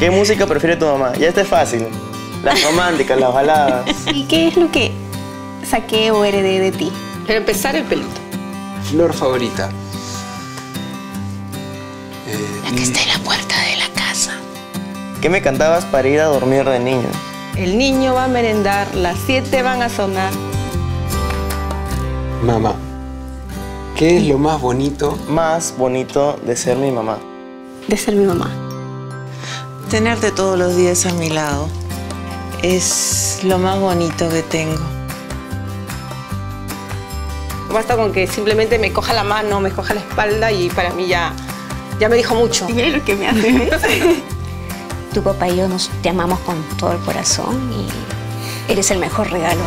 ¿Qué música prefiere tu mamá? Ya este es fácil. Las románticas, las baladas. ¿Y qué es lo que saqué o heredé de ti? Para empezar, el pelito. Flor favorita. La que está en la puerta de la casa. ¿Qué me cantabas para ir a dormir de niño? El niño va a merendar, las 7 van a sonar. Mamá. ¿Qué es lo más bonito? Más bonito de ser mi mamá. De ser mi mamá. Tenerte todos los días a mi lado es lo más bonito que tengo. Basta con que simplemente me coja la mano, me coja la espalda y para mí ya, ya me dijo mucho. Y mira lo que me hace. Tu papá y yo nos te amamos con todo el corazón y eres el mejor regalo.